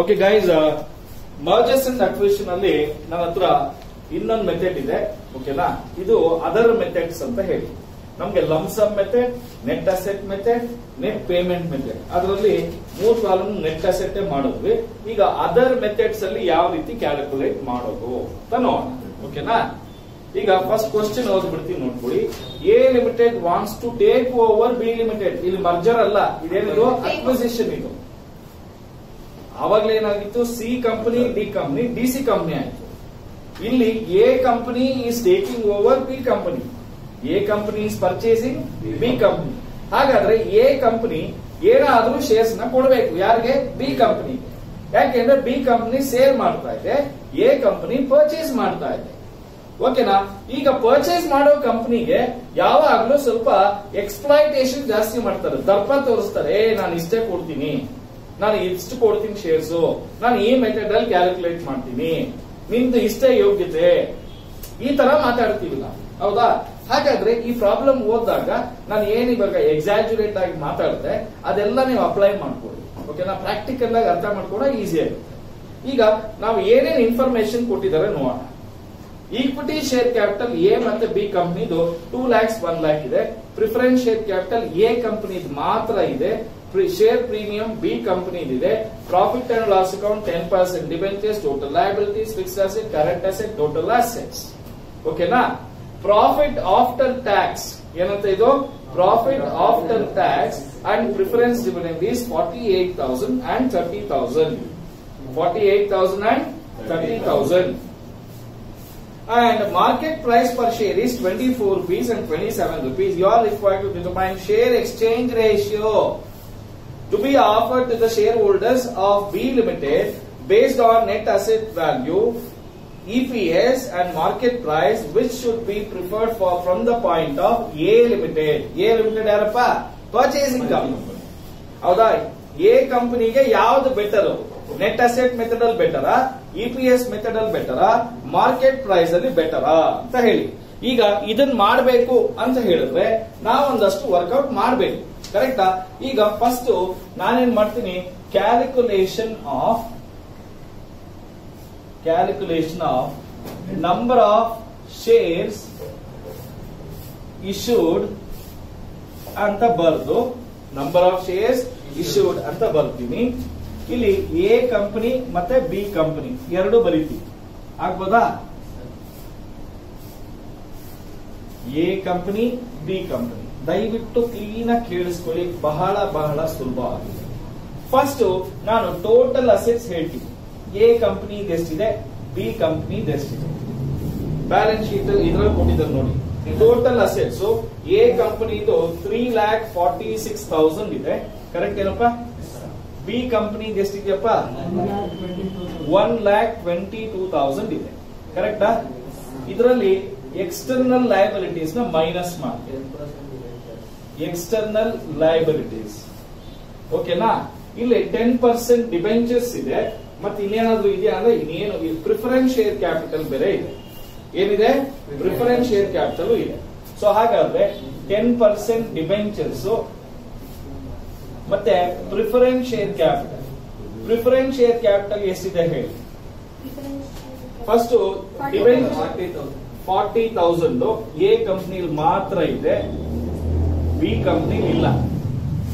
Okay guys mergers and acquisition ಅಲ್ಲಿ ನನ್ನ ಹತ್ರ ಇನ್ನೊಂದು ಮೆಥಡ್ ಇದೆ ಓಕೆನಾ ಇದು ಅದರ್ ಮೆಥಡ್ಸ್ ಅಂತ ಹೇಳಿ. ನಮ್ಗೆ lump sum method net asset method net payment method ಅದರಲ್ಲಿ ಮೂರ್ ಪ್ರಾಬ್ಲಮ್ ನೆಟ್ ಅಸೆಟ್ ಮಾಡಿದ್ವಿ. ಈಗ ಅದರ್ ಮೆಥಡ್ಸ್ ಅಲ್ಲಿ ಯಾವ ರೀತಿ ಕ್ಯಾಲ್ಕುಲೇಟ್ ಮಾಡೋದು ಅಂತ ನೋಡೋಣ. ಓಕೆನಾ ಈಗ ಫಸ್ಟ್ ಕ್ವಶನ್ ಓದ್ಬಿಡ್ತೀನಿ ನೋಡ್ಕೊಳ್ಳಿ A limited wants to take over B limited ಇಲ್ಲಿ ಮರ್ಜರ್ ಅಲ್ಲ ಇದೇನಿದು? ಅಕ್ವಿಸಿಷನ್ ಇದು. ಆವಾಗಲೇ ಏನಾಗಿತ್ತು? C company D company D C company ಆಯ್ತು. ಇಲ್ಲಿ A company is taking over B company A company is purchasing B company ಹಾಗಾದ್ರೆ ಎ ಕಂಪನಿ ಏನಾದರೂ ಶೇರ್ಸ್ನ ಕೊಡಬೇಕು. ಯಾರಿಗೆ? ಬಿ ಕಂಪನಿ ಯಾಕೆಂದ್ರೆ ಬಿ ಕಂಪನಿ ಸೇಲ್ ಮಾಡ್ತಾ ಇದೆ ಎ ಕಂಪನಿ ಪರ್ಚೇಸ್ ಮಾಡ್ತಾ ಇದೆ. ಓಕೆನಾ ಈಗ ಪರ್ಚೇಸ್ ಮಾಡೋ ಕಂಪನಿಗೆ ಯಾವಾಗ್ಲೂ ಸ್ವಲ್ಪ ಎಕ್ಸ್ಪ್ಲಾಯಿಟೇಷನ್ ಜಾಸ್ತಿ ಮಾಡ್ತಾರೆ. ದರ್ಪ ತೋರಿಸ್ತಾರೆ ನಾನು ಇಷ್ಟೇ ಕೊಡ್ತೀನಿ. ನಾನು ಇಷ್ಟು ಕೊಡ್ತೀನಿ ಶೇರ್ಸ್ ನಾನು ಈ ಮೆಥಡ್ ಅಲ್ಲಿ ಕ್ಯಾಲ್ಕುಲೇಟ್ ಮಾಡ್ತೀನಿ. ನಿಮ್ದು ಇಷ್ಟೇ ಯೋಗ್ಯತೆ. ಈ ತರ ಮಾತಾಡ್ತೀವಿ ಹೌದಾ? ಹಾಗಾದ್ರೆ ಈ ಪ್ರಾಬ್ಲಮ್ ಓದಿದಾಗ ನಾನು ಏನ್ ಇವಾಗ ಎಕ್ಸಾಜುರೇಟ್ ಆಗಿ ಮಾತಾಡಿದ್ರೆ ಅದೆಲ್ಲ ನೀವು ಅಪ್ಲೈ ಮಾಡ್ಕೊಳ್ಳಿ ಓಕೆನಾ ಪ್ರಾಕ್ಟಿಕಲ್ ಆಗಿ ಅರ್ಥ ಮಾಡ್ಕೊಡ ಈಸಿ ಆಗುತ್ತೆ. ಈಗ ನಾವು ಏನೇನು ಇನ್ಫಾರ್ಮೇಶನ್ ಕೊಟ್ಟಿದ್ದಾರೆ ನೋಡೋಣ. ಈಕ್ವಿಟಿ ಶೇರ್ ಕ್ಯಾಪಿಟಲ್ ಎ ಮತ್ತೆ ಬಿ ಕಂಪ್ನಿದು ಟೂ ಲ್ಯಾಕ್ಸ್ ಒನ್ ಲ್ಯಾಕ್ ಇದೆ. Preference share capital A company ಮಾತ್ರ ಇದೆ. ಶೇರ್ ಪ್ರೀಮಿಯಂ ಬಿ ಕಂಪನಿ ಇದೆ profit and loss account ten percent debentures total liabilities fix asset current asset total assets ಓಕೆನಾ profit after tax ಏನಂತ ಇದು profit after tax and preference dividend is forty eight thousand and thirty thousand forty eight thousand and thirty thousand and market price per share is 24 rupees and 27 rupees. You are required to determine share exchange ratio To be offered to the shareholders of B Limited based on net asset value, EPS and market price which should be preferred for from the point of A Limited. A Limited ಯಾರಪ್ಪ purchasing company ಹೌದಾ A ಕಂಪನಿಗೆ ಯಾವ್ದು better net asset method ಅಲ್ಲಿ ಬೆಟರಾ EPS method ಅಲ್ಲಿ ಬೆಟರಾ market price ಅಲ್ಲಿ ಬೆಟರಾ ಅಂತ ಹೇಳಿ ಈಗ ಇದನ್ನ ಮಾಡಬೇಕು ಅಂತ ಹೇಳಿದ್ರೆ ನಾವೊಂದಷ್ಟು ವರ್ಕೌಟ್ ಮಾಡಬೇಕು ಕರೆಕ್ಟಾ? ಈಗ ಫಸ್ಟ್ ನಾನೇನ್ ಮಾಡ್ತೀನಿ? Calculation of calculation of number of shares issued ಅಂತ ಬರ್ದು ನಂಬರ್ ಆಫ್ ಶೇರ್ಸ್ ಇಶ್ಯೂಡ್ ಅಂತ ಬರ್ತೀನಿ. ಇಲ್ಲಿ ಎ ಕಂಪನಿ ಮತ್ತೆ ಬಿ ಕಂಪನಿ ಎರಡು ಬರೀತೀವಿ. ಆಗ್ಬೋದಾ? ಎ ಕಂಪನಿ ಬಿ ಕಂಪನಿ ದಯವಿಟ್ಟು ಕ್ಲೀನ್ ಆಗಿ ಕೇಳಿಸ್ಕೊಳ್ಳಿ. ಬಹಳ ಬಹಳ ಸುಲಭ ಆಗಿದೆ. ಫಸ್ಟ್ ನಾನು ಟೋಟಲ್ ಅಸೆಟ್ಸ್ ಹೇಳ್ತೀನಿ. ಎ ಕಂಪನಿ ಎಷ್ಟಿದೆ ಬಿ ಕಂಪನಿ ಎಷ್ಟಿದೆ ಬ್ಯಾಲೆನ್ಸ್ ಶೀಟ್ ಇದ್ರಲ್ಲಿ ಕೊಟ್ಟಿದ್ದಾರೆ ನೋಡಿ. ಟೋಟಲ್ ಅಸೆಟ್ಸ್ ಎ ಕಂಪನಿದು three lakh forty six thousand ಇದೆ. ಕರೆಕ್ಟ್ ಏನಪ್ಪ? B company ಎಷ್ಟಿದೆಯಪ್ಪ one lakh twenty two thousand ಇದೆ ಕರೆಕ್ಟಾ ಇದರಲ್ಲಿ ಎಕ್ಸ್ಟರ್ನಲ್ ಲಯಬಿಲಿಟೀಸ್ನ ಮೈನಸ್ ಮಾಡಿ ಎಕ್ಸ್ಟರ್ನಲ್ ಲಯಬಿಲಿಟೀಸ್ ಓಕೆನಾ ಇಲ್ಲಿ ಟೆನ್ ಪರ್ಸೆಂಟ್ ಡಿಬೆಂಚರ್ಸ್ ಇದೆ ಮತ್ತೆ ಇನ್ನೇನಾದ್ರೂ ಇದೆಯಾ ಅಂದ್ರೆ ಇನ್ನೇನು ಪ್ರಿಫರೆನ್ಸ್ ಶೇರ್ ಕ್ಯಾಪಿಟಲ್ ಬೇರೆ ಇದೆ. ಏನಿದೆ? ಪ್ರಿಫರೆನ್ಸ್ ಶೇರ್ ಕ್ಯಾಪಿಟಲ್ ಇದೆ. ಸೊ ಹಾಗಾದ್ರೆ ಟೆನ್ ಪರ್ಸೆಂಟ್ ಡಿಬೆಂಚರ್ಸ್ ಮತ್ತೆ preference share capital preference share capital ಎಷ್ಟಿದೆ ಹೇಳಿ? First forty thousand A company ಮಾತ್ರ ಇದೆ. ಬಿ ಕಂಪ್ನಿ ಇಲ್ಲ.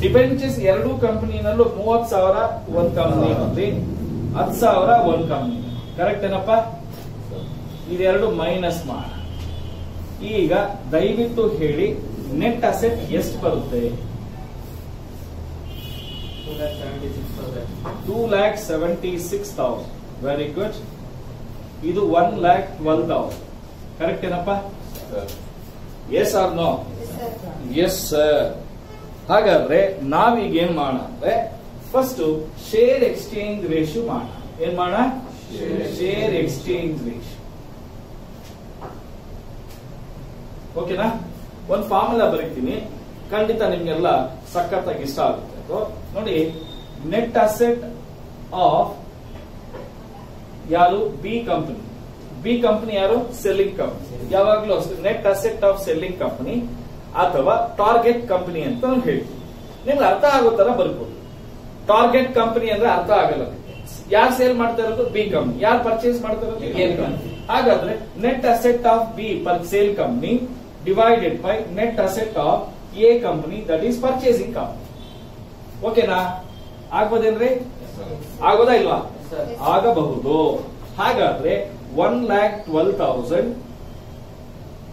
ಡಿಬೆಂಚರ್ಸ್ ಎರಡು ಕಂಪನಿನಲ್ಲೂ ಮೂವತ್ ಸಾವಿರ ಒಂದ್ ಕಂಪನಿ ಹತ್ತು ಸಾವಿರ ಒಂದ್ ಕಂಪನಿ ಕರೆಕ್ಟ್ ಏನಪ್ಪ? ಇದೆರಡು ಮೈನಸ್ ಮಾಡ. ಈಗ ದಯವಿಟ್ಟು ಹೇಳಿ ನೆಟ್ ಅಸೆಟ್ ಎಷ್ಟು ಬರುತ್ತೆ? Two lakh seventy six thousand very good ಇದು one lakh twelve thousand correct ಏನಪ್ಪ? Yes or no yes sir ಹಾಗಾದ್ರೆ ನಾವೀಗ ಏನ್ ಮಾಡೋಣ ಅಂದ್ರೆ ಫಸ್ಟ್ ಶೇರ್ ಎಕ್ಸ್ಚೇಂಜ್ ರೇಷು ಮಾಡೋಣ? ಏನ್ ಮಾಡ ಶೇರ್ ಎಕ್ಸ್ಚೇಂಜ್ ರೇಷು ಓಕೆನಾ ಒಂದು ಫಾರ್ಮುಲಾ ಬರೀತೀನಿ. ಖಂಡಿತ ನಿಮ್ಗೆಲ್ಲ ಸಖತ್ತಾಗಿ ಇಷ್ಟ ಆಗುತ್ತೆ ಅದು. ನೋಡಿ ನೆಟ್ ಅಸೆಟ್ ಆಫ್ ಯಾರು? ಬಿ ಕಂಪನಿ ಬಿ ಕಂಪನಿ ಯಾರು? ಸೆಲ್ಲಿಂಗ್ ಕಂಪನಿ ಯಾವಾಗ್ಲೂ net asset of selling company ಅಥವಾ ಟಾರ್ಗೆಟ್ ಕಂಪನಿ ಅಂತ ನಾವು ಹೇಳ್ತೀವಿ. ನಿಮ್ಗೆ ಅರ್ಥ ಆಗೋ ತರ ಬರ್ಬೋದು. ಟಾರ್ಗೆಟ್ ಕಂಪನಿ ಅಂದ್ರೆ ಅರ್ಥ ಆಗಲ್ಲ. ಯಾರು ಸೇಲ್ ಮಾಡ್ತಾ ಇರೋದು? ಬಿ ಕಂಪ್ನಿ ಯಾರು ಪರ್ಚೇಸ್ ಮಾಡ್ತಾ ಇರೋದು? ಎ ಕಂಪ್ನಿ ಹಾಗಾದ್ರೆ net asset of B per sale company divided by net asset of A company that is purchasing company ಓಕೆನಾ ಆಗ್ಬೋದೇನ್ರಿ? ಆಗೋದಾ ಇಲ್ವಾ? ಆಗಬಹುದು. ಹಾಗಾದ್ರೆ one lakh twelve thousand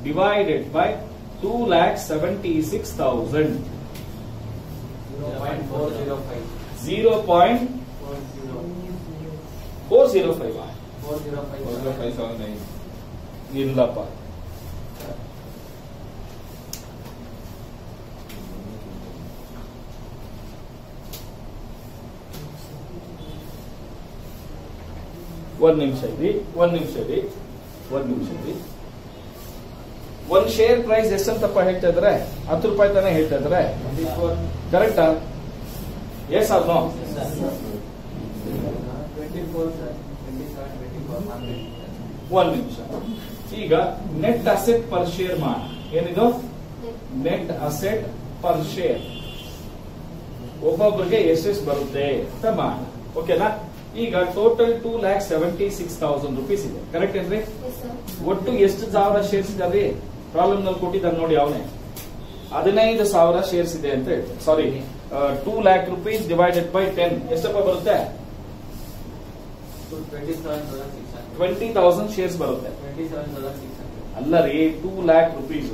divided by two lakh seventy six thousand zero point four zero five ಇಲ್ಲಪ್ಪ ಒಂದ್ ನಿಮಿಷ ಇರಿ, ಒಂದ್ ನಿಮಿಷ ಇರಿ, ಒಂದ್ ನಿಮಿಷ ಇರಿ. ಒಂದ್ ಶೇರ್ ಪ್ರೈಸ್ ಎಷ್ಟಂತಪ್ಪ ಹೇಳ್ತಾ ಇದ್ರೆ, ಹತ್ತು ರೂಪಾಯಿ ತಾನೇ ಹೇಳ್ತಾ ಇದ್ರೆ? ಕರೆಕ್ಟಾ ಎಸ್ ಆರ್ ನೋ ಒಂದ್ ನಿಮಿಷ. ಈಗ ನೆಟ್ ಅಸೆಟ್ ಪರ್ ಶೇರ್ ಮಾಡ. ಏನಿದು? ನೆಟ್ ಅಸೆಟ್ ಪರ್ ಶೇರ್ ಒಬ್ಬೊಬ್ಬರಿಗೆ ಎಷ್ಟೆಷ್ಟು ಬರುತ್ತೆ ಅಂತ ಮಾಡ. ಓಕೆನಾ ಈಗ total two lakh seventy six thousand rupees ಇದೆ. ಕರೆಕ್ಟ್ ಏನ್ರಿ? ಒಟ್ಟು ಎಷ್ಟು ಸಾವಿರ ಶೇರ್ಸ್ ಇದಾವೆ? ಪ್ರಾಬ್ಲಮ್ನಲ್ಲಿ ಕೊಟ್ಟಿದ್ದಾನೆ ನೋಡಿ ಅವನೇ. ಹದಿನೈದು ಸಾವಿರ ಶೇರ್ಸ್ ಇದೆ ಅಂತ ಹೇಳ್ತಾರೆ sorry two lakh rupees divided by ten ಎಷ್ಟಪ್ಪ ಬರುತ್ತೆ? ಟ್ವೆಂಟಿ ತೌಸಂಡ್ ಶೇರ್ಸ್ ಬರುತ್ತೆ. ಅಲ್ಲ ರೀ two lakh rupees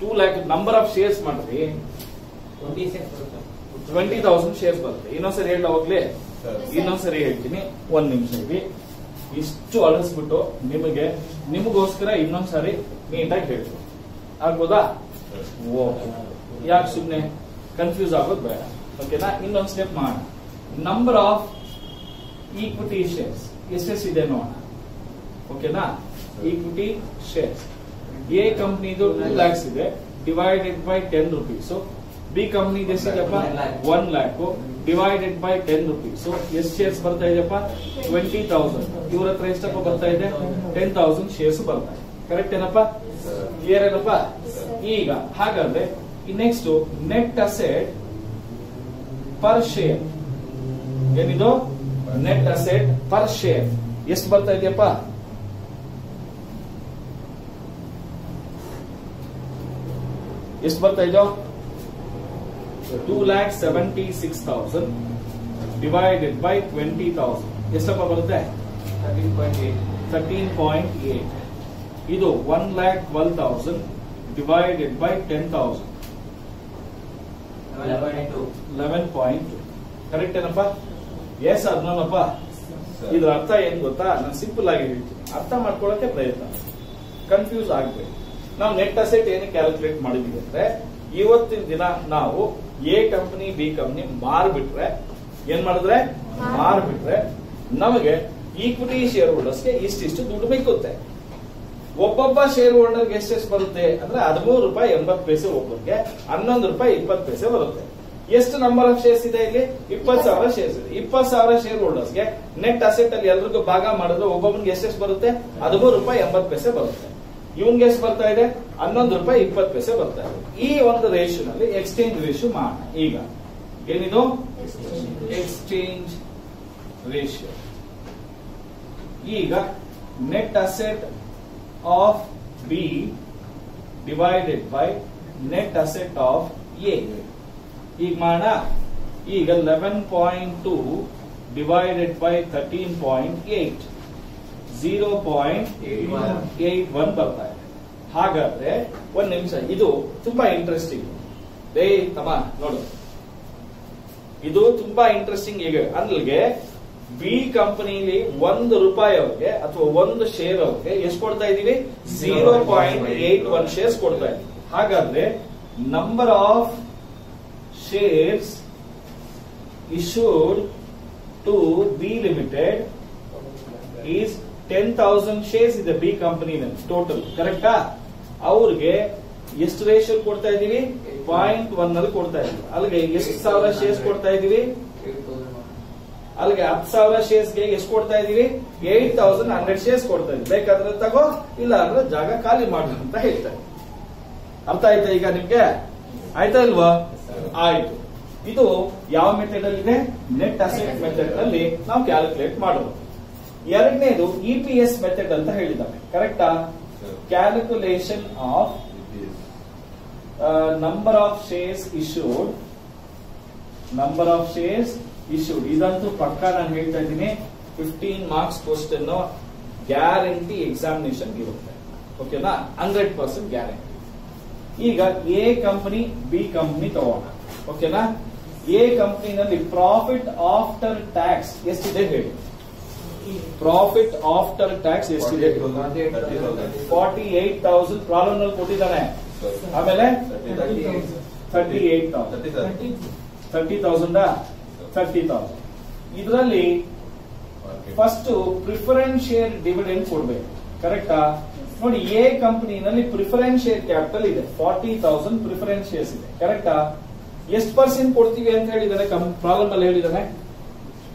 two lakh number of shares ಮಾಡ್ರಿ. ಟ್ವೆಂಟಿ ತೌಸಂಡ್ ಶೇರ್ಸ್ ಬರುತ್ತೆ. ಇನ್ನೊಂದ್ಸರಿ ಹೇಳ ಹೋಗ್ಲಿ. ಇನ್ನೊಂದ್ಸರಿ ಹೇಳ್ತೀನಿ. ಒಂದ್ ನಿಮಿಷ ಇರಿ. ಇಷ್ಟು ಅಳಿಸ್ಬಿಟ್ಟು ನಿಮಗೆ, ನಿಮಗೋಸ್ಕರ ಇನ್ನೊಂದ್ಸರಿ ನೀಟಾಗಿ ಹೇಳ್ತೀನಿ. ಆಗ್ಬೋದಾ? ಯಾಕೆ ಸುಮ್ನೆ ಕನ್ಫ್ಯೂಸ್ ಆಗೋದು ಬೇಡ. ಓಕೆನಾ ಇನ್ನೊಂದ್ ಸ್ಟೆಪ್ ಮಾಡಿ. Number of equity shares yes ಇದೆ ನೋಡೋಣ ಓಕೆನಾ ಈಕ್ವಿಟಿ ಶೇರ್ಸ್ ಎ ಕಂಪ್ನಿದು ಟೂ ಲ್ಯಾಕ್ಸ್ ಇದೆ divided by ten rupees B company ಎಷ್ಟಿದೆಯಪ್ಪ one lakh divided by ten rupees ಎಷ್ಟು ಶೇರ್ಸ್ ಬರ್ತಾ ಇದೆಯಪ್ಪ ಟ್ವೆಂಟಿ ತೌಸಂಡ್ ಇವ್ರ ಹತ್ರ ಎಷ್ಟಪ್ಪ ಬರ್ತಾ ಇದೆ? ಟೆನ್ ತೌಸಂಡ್ ಶೇರ್ಸ್ ಬರ್ತಾ ಇದೆ. ಕರೆಕ್ಟ್ ಏನಪ್ಪ? ಕ್ಲಿಯರ್ ಏನಪ್ಪ? ಈಗ ಹಾಗಾದ್ರೆ next net asset per share ಏನಿದು? ನೆಟ್ ಅಸೆಟ್ ಪರ್ ಶೇರ್ ಎಷ್ಟು ಬರ್ತಾ ಇದೆಯಪ್ಪ? ಎಷ್ಟು ಬರ್ತಾ ಇದೆಯೋ? Two lakh seventy six thousand divided by twenty thousand ಎಷ್ಟಪ್ಪ ಬರುತ್ತೆ? ತರ್ಟೀನ್ ಪಾಯಿಂಟ್ ಏಟ್ ಇದು one lakh twelve thousand divided by ten thousand eleven point correct ಏನಪ್ಪ? ಎಸ್ ಅದ್ನಪ್ಪ ಇದ್ರ ಅರ್ಥ ಏನ್ ಗೊತ್ತಾ? ನಾನು ಸಿಂಪಲ್ ಆಗಿ ಹೇಳ್ತೀನಿ. ಅರ್ಥ ಮಾಡ್ಕೊಳ್ಳೋಕೆ ಪ್ರಯತ್ನ. ಕನ್ಫ್ಯೂಸ್ ಆಗ್ಬೇಕು ನಾವು ನೆಟ್ ಅಸೆಟ್ ಏನು ಕ್ಯಾಲ್ಕುಲೇಟ್ ಮಾಡಿದ್ವಿ ಅಂದ್ರೆ ಇವತ್ತಿನ ದಿನ ನಾವು ಎ ಕಂಪನಿ ಬಿ ಕಂಪನಿ ಮಾರ್ಬಿಟ್ರೆ ಏನ್ ಮಾಡಿದ್ರೆ? ಮಾರ್ಬಿಟ್ರೆ ನಮಗೆ ಈಕ್ವಿಟಿ ಶೇರ್ ಹೋಲ್ಡರ್ಸ್ಗೆ ಇಷ್ಟಿಷ್ಟು ದುಡ್ಡು ಬೇಕುತ್ತೆ. ಒಬ್ಬೊಬ್ಬ ಶೇರ್ ಹೋಲ್ಡರ್ಗೆ ಎಷ್ಟೆಷ್ಟು ಬರುತ್ತೆ ಅಂದ್ರೆ ಹದಿಮೂರು ರೂಪಾಯಿ ಎಂಬತ್ತು ಪೈಸೆ ಒಬ್ಬರಿಗೆ, ಹನ್ನೊಂದು ರೂಪಾಯಿ ಇಪ್ಪತ್ತು ಪೈಸೆ ಬರುತ್ತೆ. ಎಷ್ಟು ನಂಬರ್ ಆಫ್ ಶೇರ್ಸ್ ಇದೆ ಇಲ್ಲಿ? ಇಪ್ಪತ್ತು ಸಾವಿರ ಶೇರ್ಸ್ ಇದೆ. ಇಪ್ಪತ್ತು ಸಾವಿರ ಶೇರ್ ಹೋಲ್ಡರ್ಸ್ಗೆ ನೆಟ್ ಅಸೆಟ್ ಅಲ್ಲಿ ಎಲ್ರಿಗೂ ಭಾಗ ಮಾಡಿದ್ರೆ ಒಬ್ಬೊಬ್ಬನಿಗೆ ಎಷ್ಟೆಷ್ಟು ಬರುತ್ತೆ? ಹದಿಮೂರು ರೂಪಾಯಿ ಎಂಬತ್ತು ಪೈಸೆ ಬರುತ್ತೆ. ಇವನ್ಗೆ ಎಷ್ಟು ಬರ್ತಾ ಇದೆ, ಹನ್ನೊಂದು ರೂಪಾಯಿ ಇಪ್ಪತ್ತು ಪೈಸೆ ಬರ್ತಾ ಇದೆ. ಈ ಒಂದು ರೇಷ್ಯೂ ಅಲ್ಲಿ ಎಕ್ಸ್ಚೇಂಜ್ ರೇಷ್ಯೂ ಮಾಡೋಣ ಈಗ, ಏನಿದು? ಎಕ್ಸ್ಚೇಂಜ್ ರೇಷಿಯೋ ಈಗ net asset of B divided by net asset of A ಈಗ ಮಾಡ ಈಗ eleven point two divided by thirteen point eight zero point eight one ಬರ್ತಾ ಹಾಗಾದ್ರೆ ಒಂದ್ ನಿಮಿಷ, ಇದು ತುಂಬಾ ಇಂಟ್ರೆಸ್ಟಿಂಗ್ ಡೇ, ತಮ್ಮ, ನೋಡು. ಇದು ತುಂಬಾ ಇಂಟ್ರೆಸ್ಟಿಂಗ್ ಈಗ. ಅಲ್ಲಿಗೆ ಬಿ ಕಂಪನಿಲಿ ಒಂದು ರೂಪಾಯಿ ಅವ್ರಿಗೆ ಅಥವಾ ಒಂದು ಶೇರ್ ಅವ್ರಿಗೆ ಎಷ್ಟು ಕೊಡ್ತಾ ಇದೀವಿ zero point eight one shares ಕೊಡ್ತಾ ಇದೀವಿ ಹಾಗಾದ್ರೆ number of shares issued to B limited is ten thousand shares ಇದೆ ಬಿ ಕಂಪನಿನಲ್ಲಿ ಟೋಟಲ್ ಕರೆಕ್ಟಾ ಅವ್ರಿಗೆ ಎಷ್ಟು ರೇಷಿಯೋ ಕೊಡ್ತಾ ಇದೀವಿ ಪಾಯಿಂಟ್ ಒನ್ ಅಲ್ಲಿ ಕೊಡ್ತಾ ಇದೀವಿ ಅಲ್ಲಿಗೆ ಎಷ್ಟು ಸಾವಿರ ಶೇರ್ಸ್ ಕೊಡ್ತಾ ಇದೀವಿ ಅಲ್ಲಿಗೆ ಹತ್ತು ಸಾವಿರ ಶೇರ್ಸ್ಗೆ ಎಷ್ಟು ಕೊಡ್ತಾ ಇದೀವಿ ಏಟ್ ತೌಸಂಡ್ ಹಂಡ್ರೆಡ್ ಶೇರ್ಸ್ ಕೊಡ್ತಾ ಇದೀವಿ ಬೇಕಾದ್ರೆ ತಗೋ ಇಲ್ಲ ಅಂದ್ರೆ ಜಾಗ ಖಾಲಿ ಮಾಡು ಅಂತ ಹೇಳ್ತಾರೆ. ಅರ್ಥ ಆಯ್ತಾ ಈಗ ನಿಮ್ಗೆ? ಆಯ್ತಾ ಇಲ್ವಾ? ಆಯ್ತು. ಇದು ಯಾವ ಮೆಥಡ್ ಅಲ್ಲಿ ಇದೆ ನೆಟ್ ಅಸೆಟ್ ಮೆಥಡ್ ಅಲ್ಲಿ ನಾವು ಕ್ಯಾಲ್ಕುಲೇಟ್ ಮಾಡೋದು. ಎರಡನೇದು ಇ ಪಿ ಎಸ್ ಮೆಥಡ್ ಅಂತ ಹೇಳಿದ್ದಾರೆ ಕರೆಕ್ಟಾ calculation of number of shares issued number of shares issued ಇದಂತೂ ಪಕ್ಕ ನಾನು ಹೇಳ್ತಾ ಇದ್ದೀನಿ. Fifteen marks question guarantee examination ಇರುತ್ತೆ. ಓಕೆನಾ ಹಂಡ್ರೆಡ್ ಪರ್ಸೆಂಟ್ ಗ್ಯಾರಂಟಿ ಈಗ ಎ ಕಂಪನಿ ಬಿ ಕಂಪನಿ ತಗೋಣ. ಓಕೆನಾ ಎ ಕಂಪನಿನಲ್ಲಿ ಪ್ರಾಫಿಟ್ ಆಫ್ಟರ್ ಟ್ಯಾಕ್ಸ್ ಎಷ್ಟಿದೆ ಹೇಳಿ. ಪ್ರಾಫಿಟ್ ಆಫ್ಟರ್ ಟ್ಯಾಕ್ಸ್ ಎಷ್ಟಿದೆ ಫಾರ್ಟಿ ಏಟ್ ತೌಸಂಡ್ ಪ್ರಾಬ್ಲಮ್ನಲ್ಲಿ ಕೊಟ್ಟಿದ್ದಾನೆ. ಆಮೇಲೆ? Thirty eight thousand thirty thousand thirty thousand ಇದರಲ್ಲಿ ಫಸ್ಟ್ ಪ್ರಿಫರೆನ್ಸ್ ಶೇರ್ ಡಿವಿಡೆಂಡ್ ಕೊಡ್ಬೇಕು. ಕರೆಕ್ಟಾ ನೋಡಿ ಎ ಕಂಪನಿನಲ್ಲಿ ಪ್ರಿಫರೆನ್ಸ್ ಶೇರ್ ಕ್ಯಾಪಿಟಲ್ ಇದೆ. ಫಾರ್ಟಿ ತೌಸಂಡ್ ಪ್ರಿಫರೆನ್ಸ್ ಶೇರ್ಸ್ ಇದೆ ಕರೆಕ್ಟಾ ಎಷ್ಟು ಪರ್ಸೆಂಟ್ ಕೊಡ್ತೀವಿ ಅಂತ ಹೇಳಿದಾರೆ ಪ್ರಾಬ್ಲಮ್ ಅಲ್ಲಿ ಹೇಳಿದಾನೆ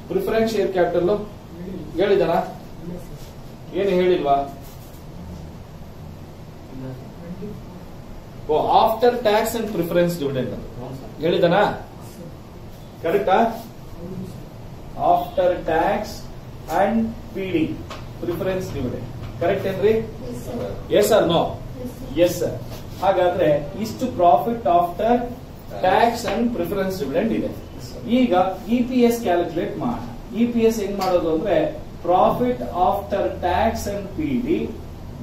ಪ್ರಿಫರೆನ್ಸ್ ಶೇರ್ ಕ್ಯಾಪಿಟಲ್ ಹೇಳಿದಾನ ಏನು ಹೇಳಿಲ್ವಾ? ಓ after tax and preference dividend ಹೇಳಿದಾನ? ಕರೆಕ್ಟಾ? After tax and PD preference dividend correct ಏನ್ರಿ? Yes or no yes sir ಹಾಗಾದ್ರೆ ಇಷ್ಟು profit after tax and preference dividend ಇದೆ. ಈಗ ಇ ಪಿ ಎಸ್ ಕ್ಯಾಲ್ಕುಲೇಟ್ ಮಾಡ. ಇ ಪಿ ಎಸ್ ಹೆಂಗ್ ಮಾಡೋದು ಅಂದ್ರೆ profit after tax and P divided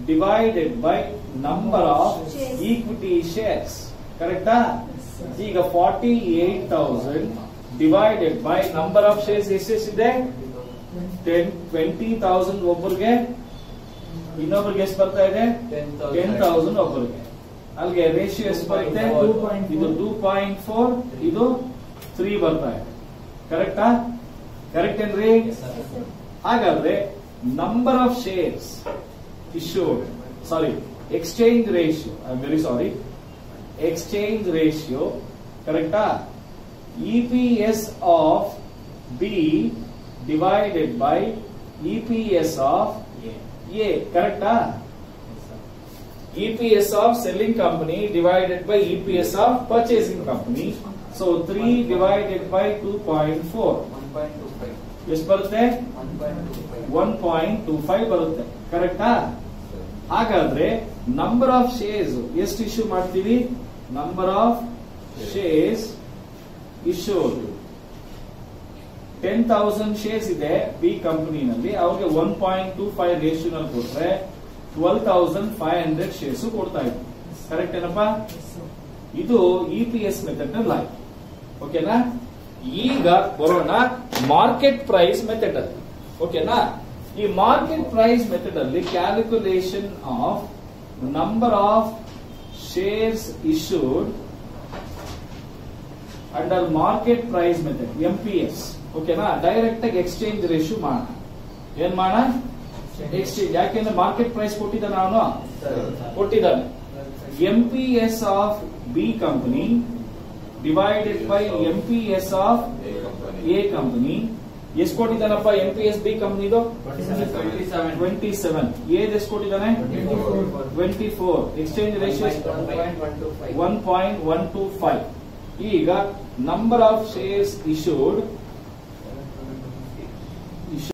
divided by number of Shares. Equity shares ಕರೆಕ್ಟಾ ಈಗ forty eight thousand divided by number of shares ಎಷ್ಟೆಷ್ಟಿದೆ ten twenty thousand ಒಬ್ಬರಿಗೆ ಇನ್ನೊಬ್ರಿಗೆ ಎಷ್ಟು ಬರ್ತಾ ಇದೆ? ಟೆನ್ ತೌಸಂಡ್ ಒಬ್ಬರಿಗೆ ಅಲ್ಲಿಗೆ ರೇಷಿಯೋ ಎಷ್ಟು ಬರುತ್ತೆ? 2.4. ಇದು ಟೂ ಪಾಯಿಂಟ್ ಫೋರ್ ಇದು ತ್ರೀ ಬರ್ತಾ ಇದೆ. ಕರೆಕ್ಟಾ ಕರೆಕ್ಟ್ ಏನ್ರಿ? ಹಾಗಾದ್ರೆ number of shares issued sorry exchange ratio I very sorry exchange ratio ಕರೆಕ್ಟಾ E P S of B divided by E P S of A ಕರೆಕ್ಟಾ EPS of selling company divided by EPS of purchasing company. So 3 divided by 2.4. ಎಷ್ಟು ಬರುತ್ತೆ? One point two five ಬರುತ್ತೆ. ಕರೆಕ್ಟಾ ಹಾಗಾದ್ರೆ number of shares ಎಷ್ಟು issue ಮಾಡ್ತೀವಿ? Number of shares issue ten thousand shares ಇದೆ B ಕಂಪನಿನಲ್ಲಿ ಅವ್ರಿಗೆ ಒನ್ ಪಾಯಿಂಟ್ ಟೂ ಫೈವ್ ರೇಷಿಯೋನಲ್ಲಿ ಕೊಟ್ರೆ twelve thousand five hundred shares ಕೊಡ್ತಾ ಇದ್ವಿ ಕರೆಕ್ಟ್ ಏನಪ್ಪಾ? ಇದು ಇ ಪಿ ಎಸ್ ಮೆಥಡ್ನಲ್ಲಿ ಓಕೆನಾ ಈಗ ಬರೋಣ ಮಾರ್ಕೆಟ್ ಪ್ರೈಸ್ ಮೆಥಡ್ ಅಲ್ಲಿ. ಓಕೆನಾ ಈ ಮಾರ್ಕೆಟ್ ಪ್ರೈಸ್ ಮೆಥಡ್ ಅಲ್ಲಿ calculation of number of shares issued under market price method M P S ಓಕೆನಾ ಡೈರೆಕ್ಟ್ ಆಗಿ ಎಕ್ಸ್ಚೇಂಜ್ ರೇಷ್ಯೂ ಮಾಡೋಣ. ಏನ್ ಮಾಡೋಣ? ಎಕ್ಸ್ಚೇಂಜ್ ಯಾಕೆಂದ್ರೆ ಮಾರ್ಕೆಟ್ ಪ್ರೈಸ್ ಕೊಟ್ಟಿದ್ದಾನೆ ನಾನು ಕೊಟ್ಟಿದ್ದಾನೆ. M P S of B company divided by M P S of A company ಎಷ್ಟು ಕೊಟ್ಟಿದ್ದಾನಪ್ಪ ಎಂ ಪಿ ಎಸ್ ಬಿ ಕಂಪನಿದು ಟ್ವೆಂಟಿ ಸೆವೆನ್ ಏದ್ ಎಷ್ಟು ಕೊಟ್ಟಿದ್ದಾನೆ twenty four exchange ratio one point one two five ಈಗ ನಂಬರ್ ಆಫ್ ಶೇರ್ಸ್ ಇಶ್ಯೂಡ್